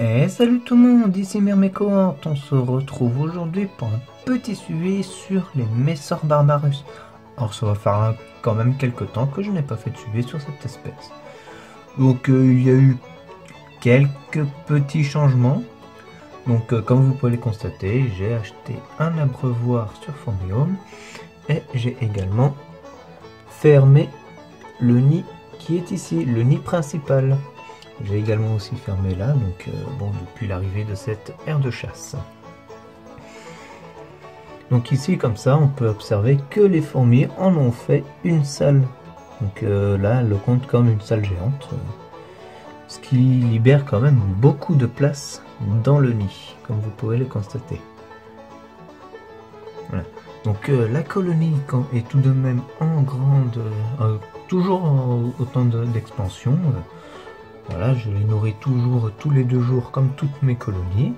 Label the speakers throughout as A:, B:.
A: Et salut tout le monde, ici Mermécohort, on se retrouve aujourd'hui pour un petit suivi sur les Messors Barbarus. Alors ça va faire quand même quelques temps que je n'ai pas fait de suivi sur cette espèce. Donc euh, il y a eu quelques petits changements. Donc euh, comme vous pouvez le constater, j'ai acheté un abreuvoir sur Formium et j'ai également fermé le nid qui est ici, le nid principal. J'ai également aussi fermé là, donc euh, bon, depuis l'arrivée de cette aire de chasse. Donc ici, comme ça, on peut observer que les fourmis en ont fait une salle. Donc euh, là, elle le compte comme une salle géante. euh, ce qui libère quand même beaucoup de place dans le nid, comme vous pouvez le constater. Donc la colonie est tout de même en grande, toujours autant de- d'expansion. Voilà, je les nourris toujours tous les deux jours comme toutes mes colonies,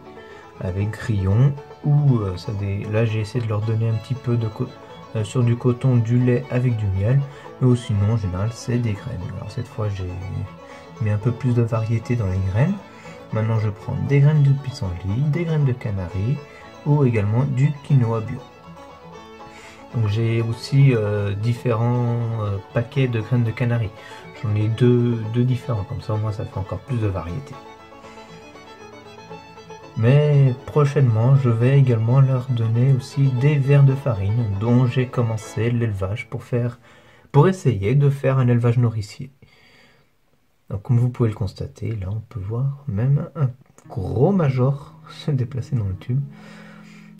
A: avec grillons ou euh, ça dé- là j'ai essayé de leur donner un petit peu de euh, sur du coton, du lait avec du miel, mais sinon en général c'est des graines. Alors cette fois j'ai mis un peu plus de variété dans les graines. Maintenant je prends des graines de pissenlit, des graines de canari ou également du quinoa bio. Donc j'ai aussi euh, différents euh, paquets de graines de canari. J'en ai deux, deux différents, comme ça au moins ça fait encore plus de variété. Mais prochainement, je vais également leur donner aussi des vers de farine dont j'ai commencé l'élevage pour pour essayer de faire un élevage nourricier. Donc comme vous pouvez le constater, là on peut voir même un gros major se déplacer dans le tube.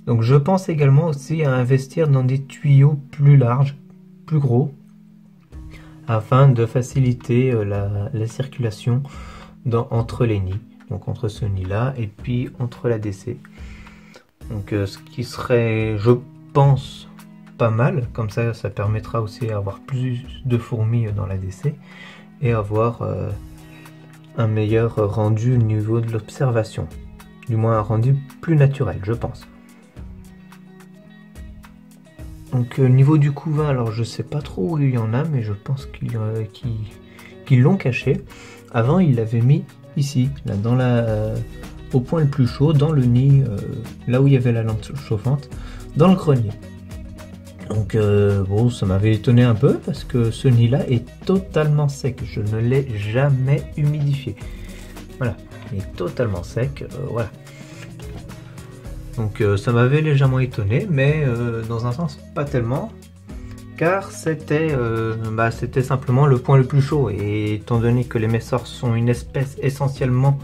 A: Donc je pense également aussi à investir dans des tuyaux plus larges, plus gros, afin de faciliter euh, la, la circulation entre les nids. Donc entre ce nid-là et puis entre la DC. Donc euh, ce qui serait, je pense, pas mal. Comme ça, ça permettra aussi d'avoir plus de fourmis dans la DC et avoir euh, un meilleur rendu au niveau de l'observation. Du moins un rendu plus naturel, je pense. Donc au niveau du couvain, alors je sais pas trop où il y en a, mais je pense qu'ils euh, qu'ils- l'ont caché. Avant, ils l'avaient mis ici, là, dans la, au point le plus chaud, dans le nid, euh, là où il y avait la lampe chauffante, dans le grenier. Donc euh, bon, ça m'avait étonné un peu parce que ce nid-là est totalement sec. Je ne l'ai jamais humidifié. Voilà, il est totalement sec. euh, voilà. Donc euh, ça m'avait légèrement étonné, mais euh, dans un sens pas tellement, car c'était euh, bah, c'était simplement le point le plus chaud. Et étant donné que les messors sont une espèce essentiellement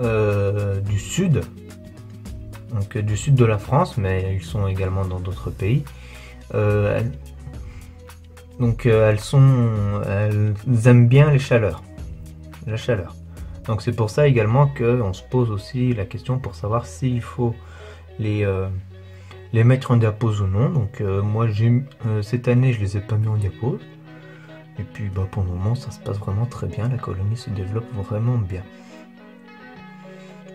A: du sud, donc du sud de la France, mais ils sont également dans d'autres pays. donc elles sont, elles aiment bien les chaleurs, la chaleur. Donc c'est pour ça également qu'on se pose aussi la question pour savoir s'il faut les, euh, les mettre en diapose ou non. Donc euh, moi j'ai euh, cette année je les ai pas mis en diapose. Et puis bah, pour le moment ça se passe vraiment très bien, la colonie se développe vraiment bien.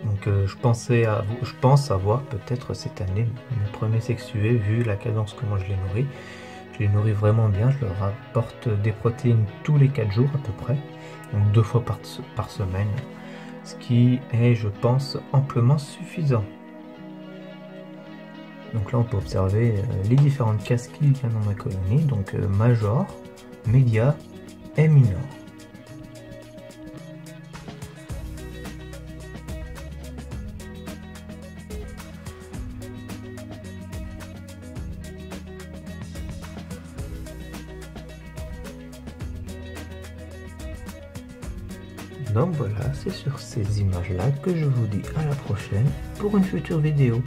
A: Donc je pensais à, je pense avoir peut-être cette année mes premiers sexués vu la cadence comment je les nourris. Je les nourris vraiment bien, je leur apporte des protéines tous les 4 jours à peu près, donc deux fois par, semaine, ce qui est je pense amplement suffisant. Donc là, on peut observer euh, les différentes cases qu'il y a dans ma colonie, donc euh, major, média et minor. Donc voilà, c'est sur ces images-là que je vous dis à la prochaine pour une future vidéo.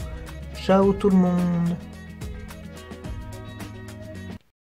A: Ciao tout le monde